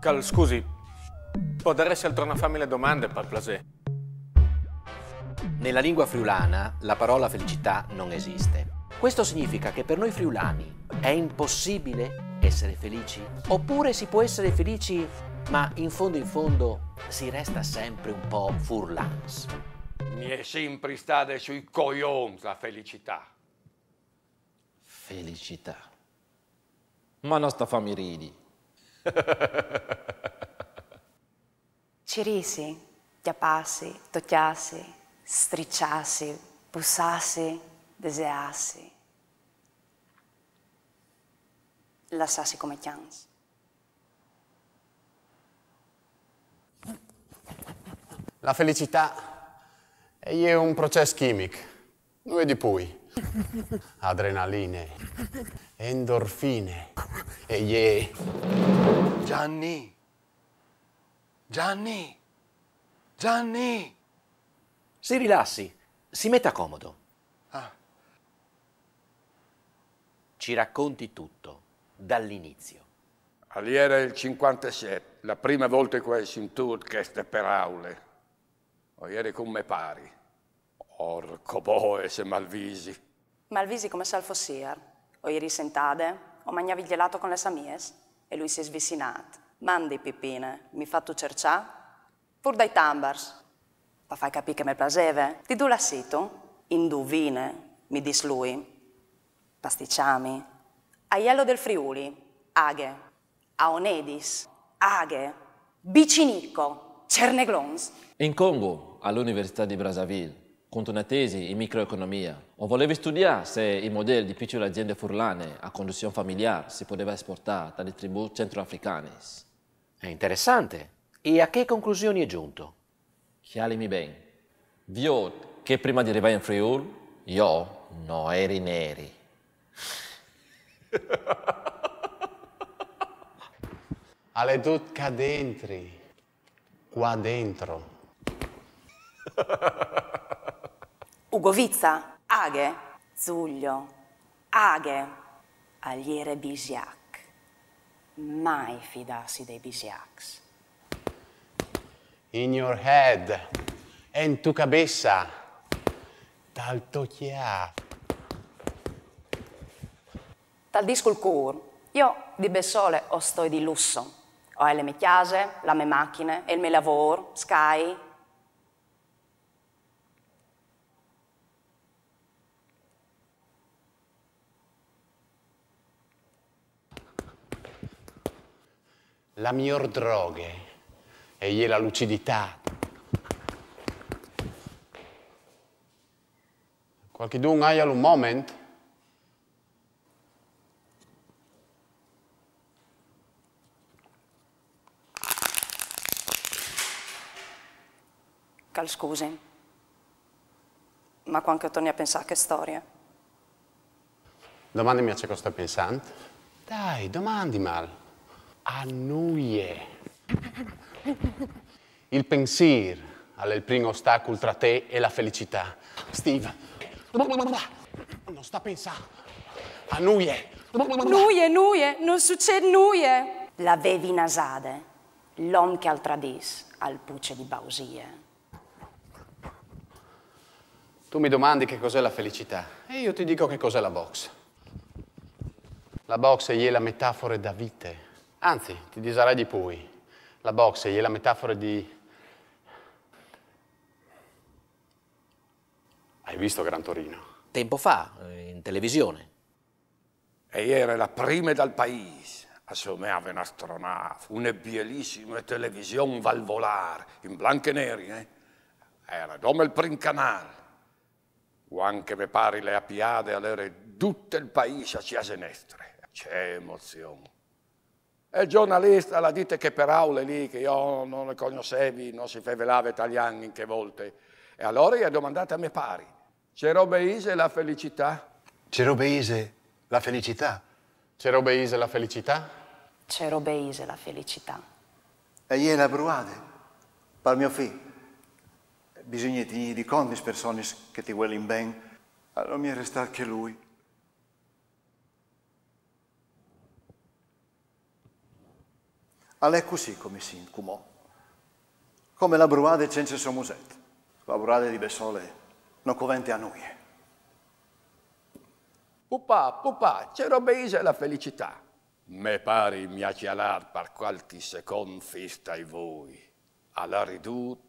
Cal, scusi, può dare altro una famiglia domande per placer? Nella lingua friulana la parola felicità non esiste. Questo significa che per noi friulani è impossibile essere felici? Oppure si può essere felici, ma in fondo in fondo si resta sempre un po' furlans? Mi è sempre stata sui coglions la felicità. Felicità. Ma non sta fammi ridi. Cirisi, chiappassi, tocchiassi, stricciassi, bussassi, deseassi. Lassassi come chians. La felicità è un processo chimico. Noi di poi. Adrenaline, endorfine e ye. Gianni! Gianni! Gianni! Si rilassi, si metta comodo. Ah. Ci racconti tutto, dall'inizio. Allì era il 57, la prima volta che ho sentito queste parole. O ieri con me pari. Orco boe se malvisi. Malvisi come se fossier. O ieri sentade, o mangiavi gelato con le samies, e lui si è svicinat. Mandi pipine, mi fatto cercià? Pur dai tambars. Pa fai capire che mi piaceva. Ti du la sito? Induvine, mi dis lui. Pasticciami. Aiello del Friuli, Aghe. Aonedis, Aghe. Bicinicco, Cerneglons. In Congo, all'Università di Brazzaville, conto una tesi in microeconomia. O volevi studiare se i modelli di piccole aziende furlane a conduzione familiare si poteva esportare dalle tribù centroafricane. È interessante. E a che conclusioni è giunto? Chialimi bene. Vio che prima di arrivare in Friuli, io non eri neri. Alle tut qua dentro. Qua dentro. Ugovizza, Aghe, Zuglio, Aghe, Agliere Bisiac. Mai fidarsi dei Bisiacs. In your head. En tu cabeza. Dal tocchià. Tal disco il cur. Io di Bessole ho sto di lusso. Ho le mie chiase, la mie macchine, e il mio lavoro, Sky. La miglior droghe è la lucidità. Qualche d'un hai un moment? Cal scusi. Ma quando torni a pensare che storia? Domandami a ciò che sto pensando. Dai, domandi mal. Annuie. Il pensiero è il primo ostacolo tra te e la felicità. Steve. Non sta pensando. Annuie. Nuie, nuie, non succede nuie. L'avevi nasade, l'om che al tradis, al puce di bausie. Tu mi domandi che cos'è la felicità e io ti dico che cos'è la box. La box è la metafora da vite. Anzi, ti disarai di poi. La box è la metafora di... Hai visto Gran Torino? Tempo fa, eh, in televisione. E era la prima dal paese. Assumeva un'astronave, una bellissima televisione valvolare, in bianco e neri, eh? Era come il primo canale. O anche mi pare le appiade, allora tutto il paese a sinistra. C'è emozione. E il giornalista la dite che per aule lì, che io non le conoscevi, non si fevelava italiano in che volte. E allora gli ha domandato a me pari, c'è robeise la felicità? C'è robeise la felicità? C'è robeise la felicità? C'è robeise la felicità. E io la provate, per mio figlio. Bisogna di, di con le persone che ti vogliono bene, allora mi resta anche lui. All'è così come si incumò. Come la bruade senza suo musetto. La bruade di Bessole non covente a noi. Pupà, pupà, c'è robeisa la felicità. Me pare mi ha chialato per qualche secondo festa ai voi. Alla riduta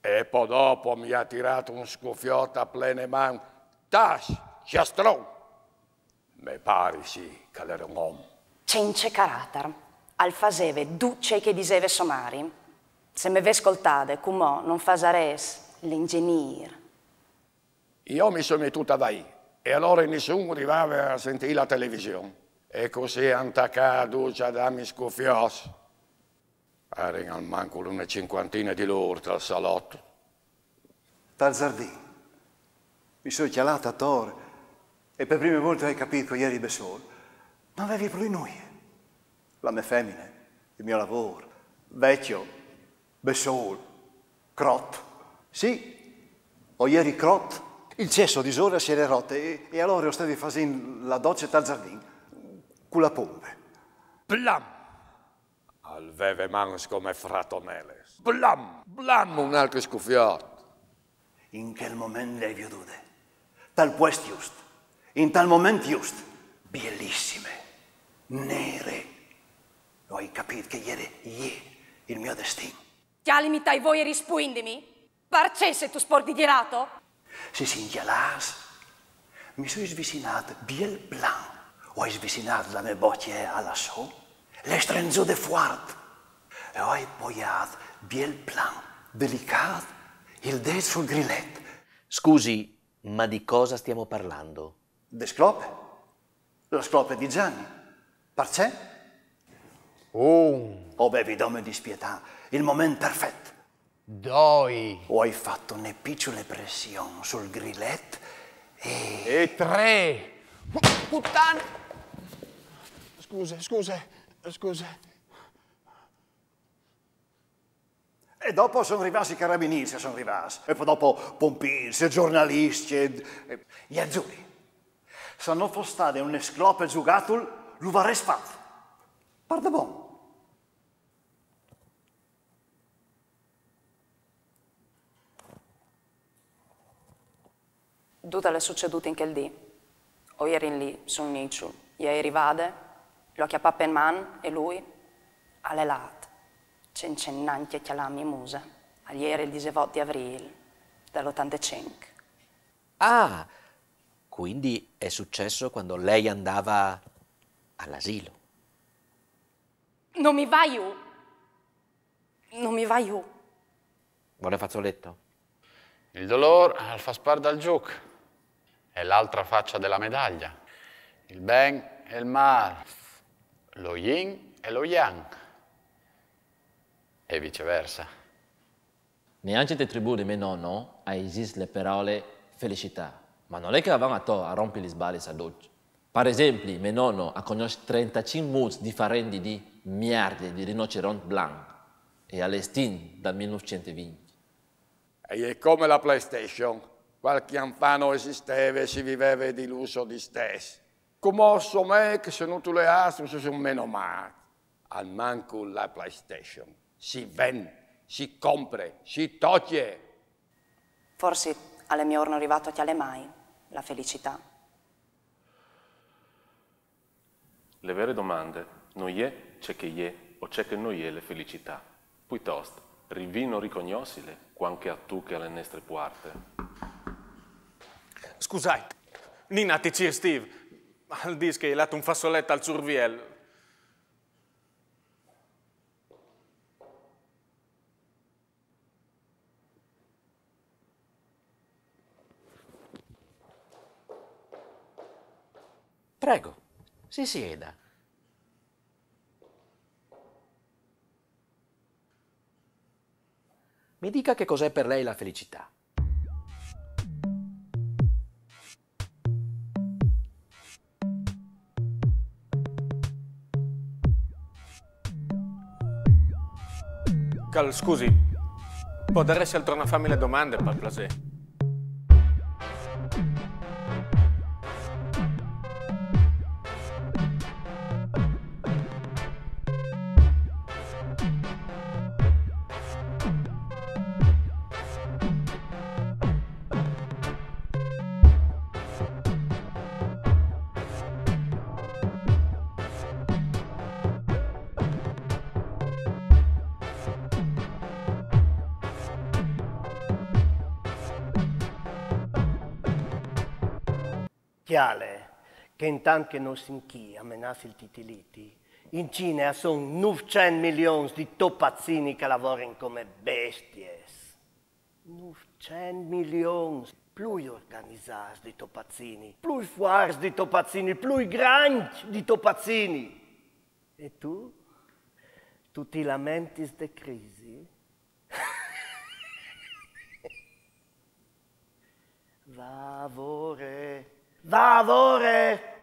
e poi dopo mi ha tirato un scuffiotto a plene mani. Tas, ciastron. Me pare sì che era un uomo. Cence carattere. Al faseve duce che diseve somari. Se me ve ascoltate, cumò non fasares l'ingegner. Io mi sono mettuta da lì e allora nessuno arrivava a sentire la televisione. E così antaccato già da mi scuffiosi. Erano al manco una cinquantina di loro tra il salotto. Tarzardin, mi sono chialato a Tor e per prima volta hai capito ieri Besol. Non avevi più noi. La mia femmina, il mio lavoro, vecchio, Besol, crot. Sì, ho ieri crot. Il cesso di sole si era rotto e, e allora io stavi facendo la doccia al giardino con la pompe. Blam! Al veve mans come fratoneles. Blam! Blam un altro scuffiotto. In quel momento le vedute, tal puest just, in tal momento just, bellissime, nere. Hai capito che ieri, ieri, il mio destino. Chialimitai voi e rispuindimi? Parcesse tu sporti girato? Se si inchialas, mi sono svicinato biel blanc. Ho svicinato la mia boccia alla so, le strenzo de fuart. E ho appoggiato biel blanc, delicato, il dedo sul grilletto. Scusi, ma di cosa stiamo parlando? De sclope. La sclope di Gianni. Parcè? Un, Oh, bevi, dammi di spietà. Il momento perfetto. doi O hai fatto una piccola pressione sul grilletto e... e tre. Puttana! Scuse, scuse, scuse. E dopo sono arrivati i carabinieri, sono arrivati. E poi dopo pompieri, giornalisti, e, e, gli azzurri. Se non fosse stato un sclope giocato, lo avrei fatto. Guarda buono. Tutto è succeduto in quel dì. O eri lì sul niccio, ieri vade, lo chiappappe in man e lui, alle lat, cencennanti e chialami musa, agli ieri il 18 di aprile dell'85. Ah, quindi è successo quando lei andava all'asilo. Non mi vai giù! Non mi vai giù! Vuole fazzoletto? Il dolore al fa spar dal giuc. È l'altra faccia della medaglia. Il ben e il mal. Lo yin e lo yang. E viceversa. Neanche te tribù di mio nonno esiste le parole felicità, ma non è che avevano a to a rompere gli sbagli a oggi. Per esempio, mio nonno ha conosciuto 35 modi differenti di merda di rinoceronte blanco e all'estin dal 1920. E è come la PlayStation. Qualche anno fa non esisteva e si viveva di lusso di stesso. Come so me che sono tutte le altre sono meno male. Al manco la PlayStation. Si vende, si compra, si toglie. Forse alle mie ore non è arrivato a le mai la felicità. Le vere domande non è c'è che è o c'è che non è la felicità. Piuttosto, rivino ricognoscile quanche a tu che alle nostre porte. Scusai, Nina ti c'è Steve. Al dis che hai dato un fassoletto al surviel. Prego, si sieda. Mi dica che cos'è per lei la felicità. Cal, scusi, può dare se torna a farmi le domande per piacere? Chiale, che intanto che non si inchia, menassi il titiliti, in Cina sono 900 milioni di topazzini che lavorano come bestie. 900 milioni, più organizzati di topazzini, più fuori di topazzini, più grandi di topazzini. E tu? Tu ti lamenti di crisi? Va, amore, va, amore!